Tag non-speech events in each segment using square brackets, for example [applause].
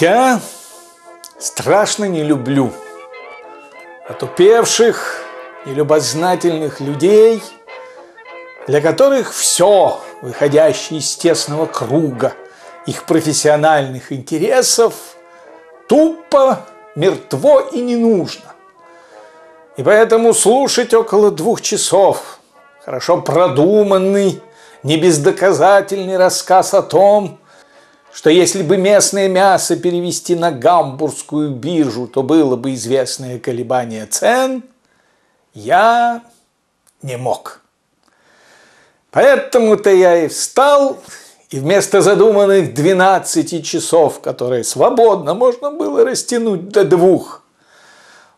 Я страшно не люблю отупевших и любознательных людей, для которых все, выходящее из тесного круга их профессиональных интересов, тупо, мертво и не нужно. И поэтому слушать около двух часов хорошо продуманный, небездоказательный рассказ о том, что если бы местное мясо перевести на гамбургскую биржу, то было бы известное колебание цен, я не мог. Поэтому-то я и встал, и вместо задуманных 12 часов, которые свободно можно было растянуть до двух,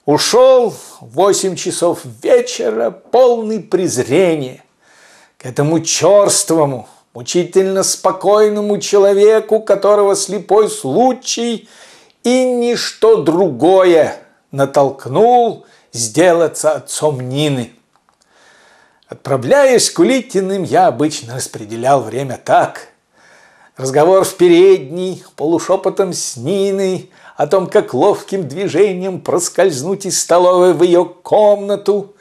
ушел в 8 часов вечера полный презрения к этому черствому, мучительно спокойному человеку, которого слепой случай и ничто другое натолкнул сделаться отцом Нины. Отправляясь к Улитиным, я обычно распределял время так. Разговор в передней, полушепотом с Ниной, о том, как ловким движением проскользнуть из столовой в ее комнату,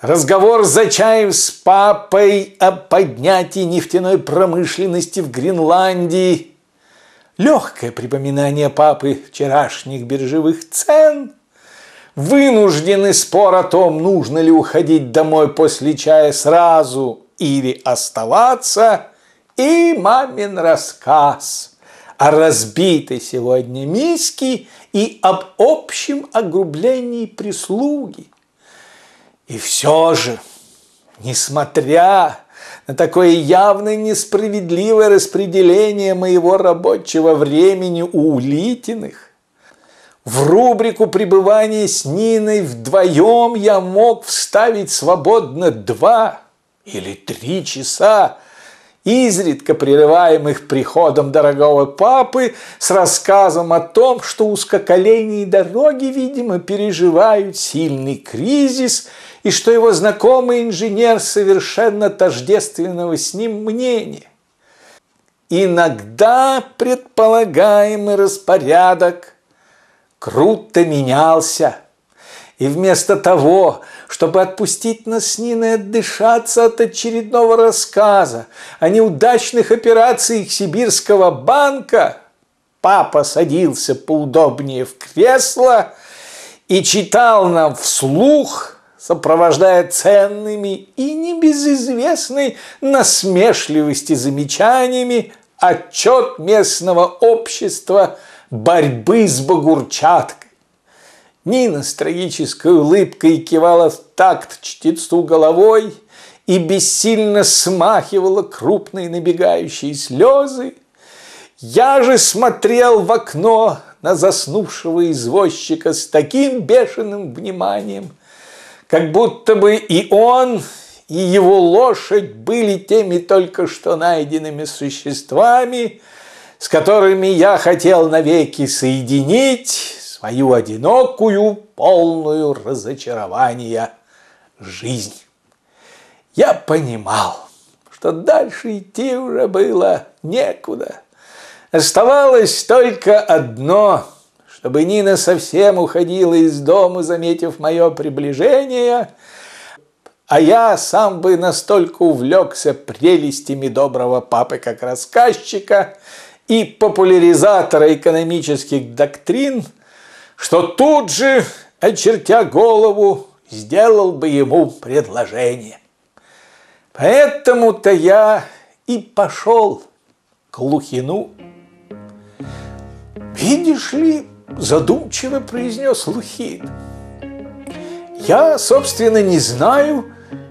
Разговор за чаем с папой о поднятии нефтяной промышленности в Гренландии. Легкое припоминание папы вчерашних биржевых цен. Вынужденный спор о том, нужно ли уходить домой после чая сразу или оставаться. И мамин рассказ о разбитой сегодня миске и об общем огрублении прислуги. И все же, несмотря на такое явно несправедливое распределение моего рабочего времени у Улитиных, в рубрику пребывания с Ниной вдвоем я мог вставить свободно два или три часа, изредка прерываемых приходом дорогого папы с рассказом о том, что узкоколейные дороги, видимо, переживают сильный кризис – и что его знакомый инженер совершенно тождественного с ним мнения. Иногда предполагаемый распорядок круто менялся, и вместо того, чтобы отпустить нас с Ниной отдышаться от очередного рассказа о неудачных операциях Сибирского банка, папа садился поудобнее в кресло и читал нам вслух – сопровождая ценными и небезызвестной насмешливости замечаниями отчет местного общества борьбы с Багурчаткой. Нина с трагической улыбкой кивала в такт чтецу головой и бессильно смахивала крупные набегающие слезы. Я же смотрел в окно на заснувшего извозчика с таким бешеным вниманием – как будто бы и он, и его лошадь были теми только что найденными существами, с которыми я хотел навеки соединить свою одинокую, полную разочарования жизнь. Я понимал, что дальше идти уже было некуда. Оставалось только одно – чтобы Нина совсем уходила из дома, заметив мое приближение, а я сам бы настолько увлекся прелестями доброго папы как рассказчика и популяризатора экономических доктрин, что тут же, очертя голову, сделал бы ему предложение. Поэтому-то я и пошел к Лухину. Видишь ли, задумчиво произнес Лухин. Я, собственно, не знаю,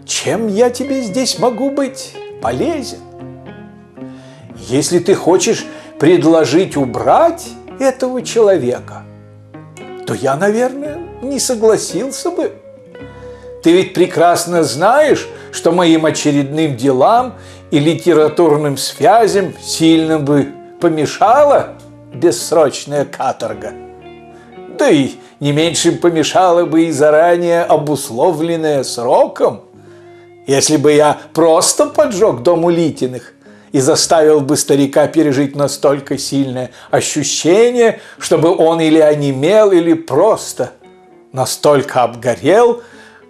чем я тебе здесь могу быть полезен. Если ты хочешь предложить убрать этого человека, то я, наверное, не согласился бы. Ты ведь прекрасно знаешь, что моим очередным делам и литературным связям сильно бы помешала бессрочная каторга. Да и не меньше помешало бы и заранее обусловленное сроком. Если бы я просто поджег дом Улитиных и заставил бы старика пережить настолько сильное ощущение, чтобы он или онемел, или просто настолько обгорел,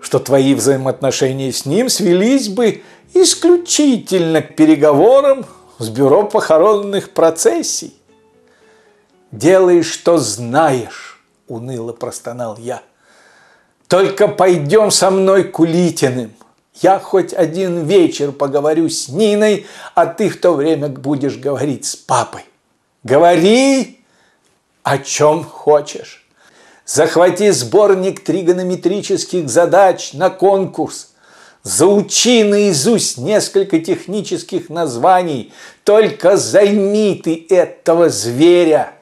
что твои взаимоотношения с ним свелись бы исключительно к переговорам с бюро похоронных процессий. «Делай, что знаешь», – уныло простонал я. «Только пойдем со мной к Улитиным. Я хоть один вечер поговорю с Ниной, а ты в то время будешь говорить с папой. Говори, о чем хочешь. Захвати сборник тригонометрических задач на конкурс. Заучи наизусть несколько технических названий. Только займи ты этого зверя.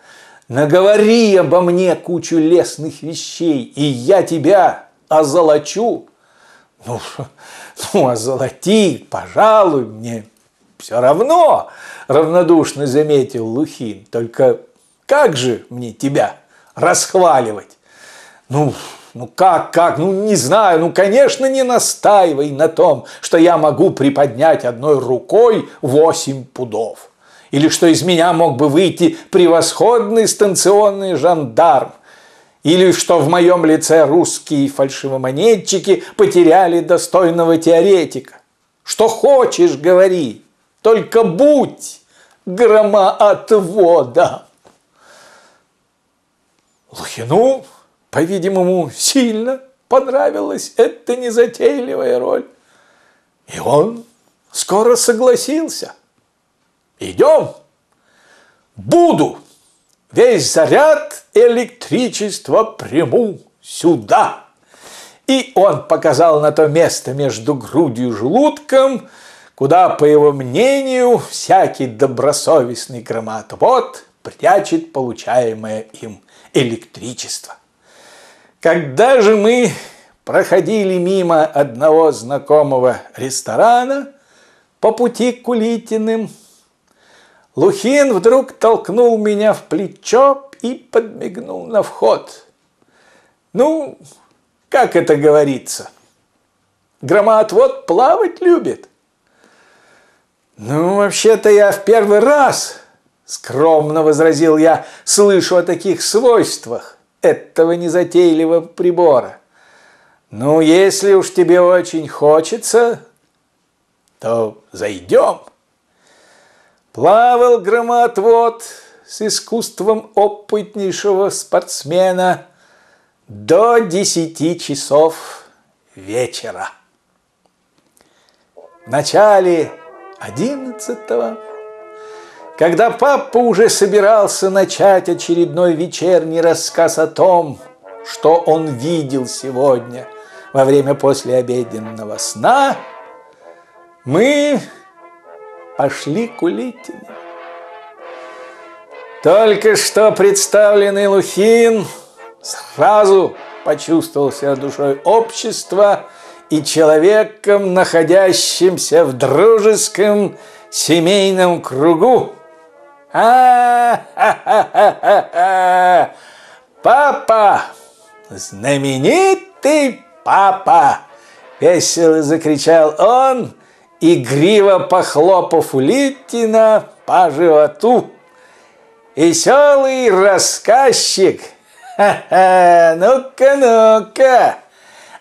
Наговори обо мне кучу лесных вещей, и я тебя озолочу. Ну, [laughs] ну, озолоти, пожалуй, мне все равно, равнодушно заметил Лухин. Только как же мне тебя расхваливать? Ну, ну как, как, ну не знаю, ну конечно не настаивай на том, что я могу приподнять одной рукой восемь пудов. Или что из меня мог бы выйти превосходный станционный жандарм. Или что в моем лице русские фальшивомонетчики потеряли достойного теоретика. Что хочешь, говори, только будь громоотводом. Лухину по-видимому, сильно понравилась эта незатейливая роль. И он скоро согласился. Идем. Буду. Весь заряд электричества приму сюда. И он показал на то место между грудью и желудком, куда, по его мнению, всякий добросовестный громоотвод прячет получаемое им электричество. Когда же мы проходили мимо одного знакомого ресторана по пути к Кулитиным, Лухин вдруг толкнул меня в плечо и подмигнул на вход. Ну, как это говорится, громоотвод плавать любит. Ну, вообще-то я в первый раз, скромно возразил я, слышу о таких свойствах этого незатейливого прибора. Ну, если уж тебе очень хочется, то зайдем. Плавал громоотвод с искусством опытнейшего спортсмена до десяти часов вечера. В начале одиннадцатого когда папа уже собирался начать очередной вечерний рассказ о том, что он видел сегодня во время послеобеденного сна, мы пошли к Улитине. Только что представленный Лухин сразу почувствовал себя душой общества и человеком, находящимся в дружеском семейном кругу, а-ха-ха-ха-ха! Папа! Знаменитый папа! Весело закричал он, игриво похлопав Улитина по животу. Веселый рассказчик! Ха-ха! Ну-ка, ну-ка!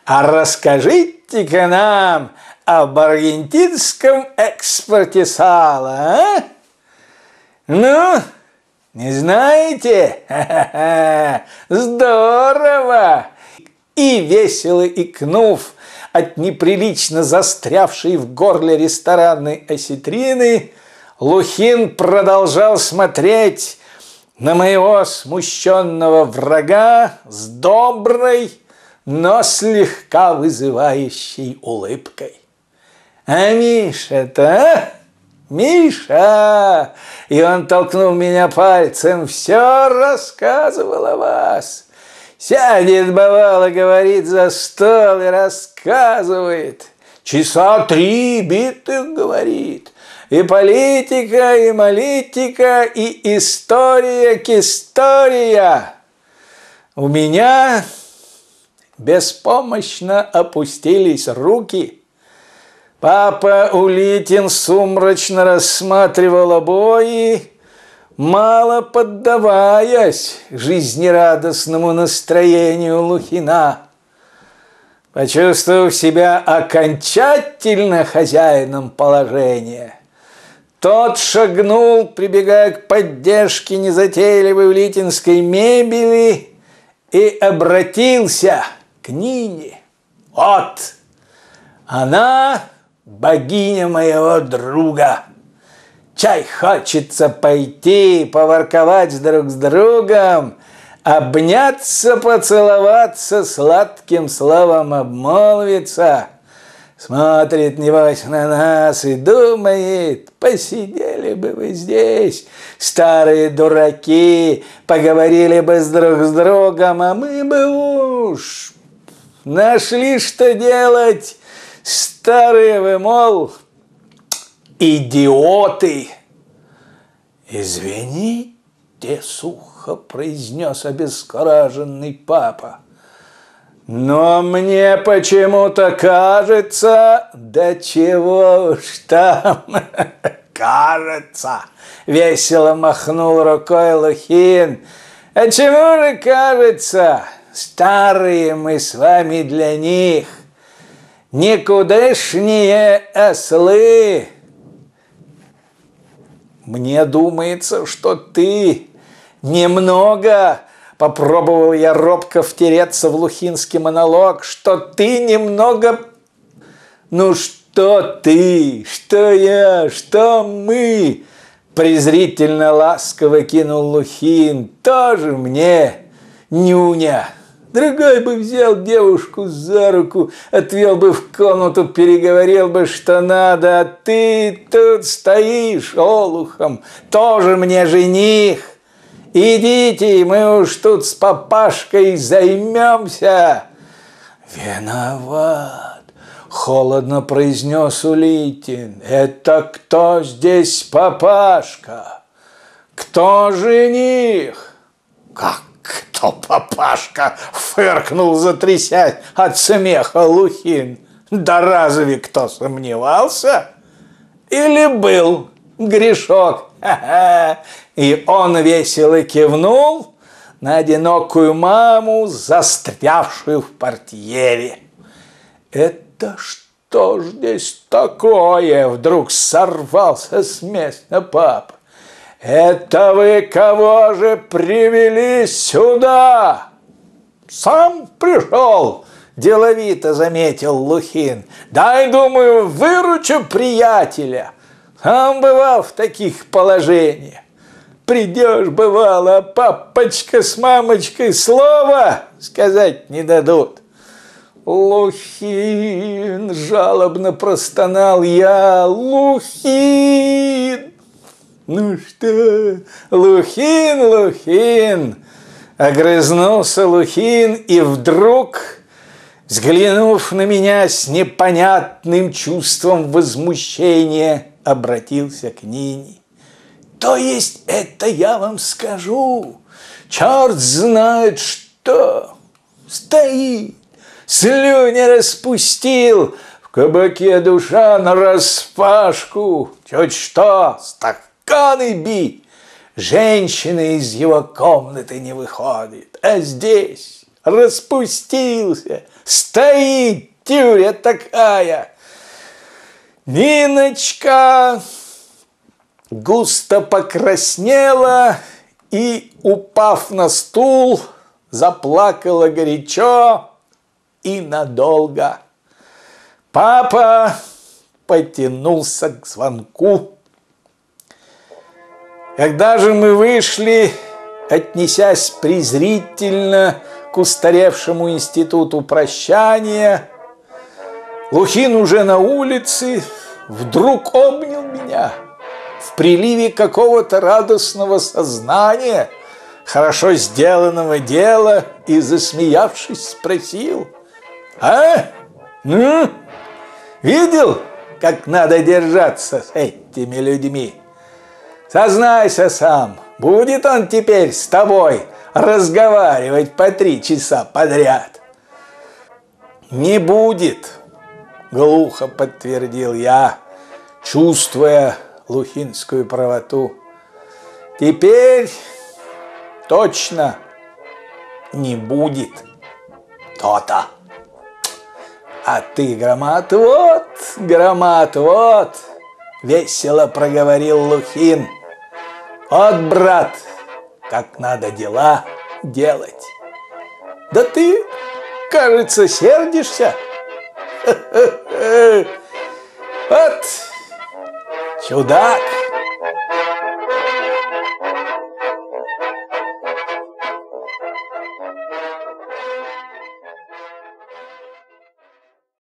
А расскажите-ка нам об аргентинском экспорте сала, а? Ну, не знаете? Ха-ха-ха! Здорово! И весело икнув от неприлично застрявшей в горле ресторанной осетрины, Лухин продолжал смотреть на моего смущенного врага с доброй, но слегка вызывающей улыбкой. А Миша-то, а? «Миша!» И он толкнул меня пальцем. «Все рассказывал о вас!» Сядет, бывало, говорит, за стол и рассказывает. Часа три битых, говорит. И политика, и молитика, и история к история. У меня беспомощно опустились руки. Папа Улитин сумрачно рассматривал обои, мало поддаваясь жизнерадостному настроению Лухина. Почувствовав себя окончательно хозяином положения, тот шагнул, прибегая к поддержке незатейливой улитинской мебели и обратился к Нине. Вот, она богиня моего друга. Чай хочется пойти, поворковать друг с другом, обняться, поцеловаться, сладким словом обмолвиться. Смотрит, небось, на нас и думает, посидели бы вы здесь, старые дураки, поговорили бы с друг с другом, а мы бы уж нашли, что делать. Старые вы, мол, идиоты. Извините, сухо произнес обескураженный папа. Но мне почему-то кажется, да чего уж там [laughs] кажется, весело махнул рукой Лухин. А чему же кажется, старые мы с вами для них, никудышние ослы. Мне думается, что ты немного Попробовал я робко втереться в лухинский монолог, что ты немного... Ну что ты, что я, что мы? Презрительно ласково кинул Лухин. Тоже мне, нюня. Другой бы взял девушку за руку, отвел бы в комнату, переговорил бы, что надо, а ты тут стоишь олухом, тоже мне жених. Идите, мы уж тут с папашкой займемся. Виноват, холодно произнес Улитин. Это кто здесь папашка? Кто жених? Как кто папашка? Фыркнул, затрясясь от смеха Лухин. Да разве кто сомневался? Или был грешок? [laughs] И он весело кивнул на одинокую маму, застрявшую в портьере. «Это что ж здесь такое?» Вдруг сорвался с места папа. «Это вы кого же привели сюда?» «Сам пришел!» Деловито заметил Лухин. «Дай, думаю, выручу приятеля!» Сам бывал в таких положениях. Придешь, бывало, папочка с мамочкой слова сказать не дадут. Лухин, жалобно простонал я, Лухин. Ну что, Лухин, Лухин, огрызнулся Лухин и вдруг, взглянув на меня с непонятным чувством возмущения, обратился к Нине. То есть это я вам скажу, черт знает что, стоит, слюни распустил, в кабаке душа на распашку, чуть что, стаканы бить. Женщина из его комнаты не выходит, а здесь распустился, стоит тюря такая. Ниночка густо покраснела и, упав на стул, заплакала горячо и надолго. Папа потянулся к звонку. Когда же мы вышли, отнесясь презрительно к устаревшему институту прощания, Лухин уже на улице вдруг обнял меня – в приливе какого-то радостного сознания, хорошо сделанного дела, и, засмеявшись, спросил, «А? Ну, видел, как надо держаться с этими людьми? Сознайся сам, будет он теперь с тобой разговаривать по три часа подряд. Не будет, глухо подтвердил я, чувствуя лухинскую правоту. Теперь точно не будет то-то. А ты, Громат, вот, Громат, вот, весело проговорил Лухин. Вот, брат, как надо дела делать. Да ты, кажется, сердишься. [laughs] Вот, чудак.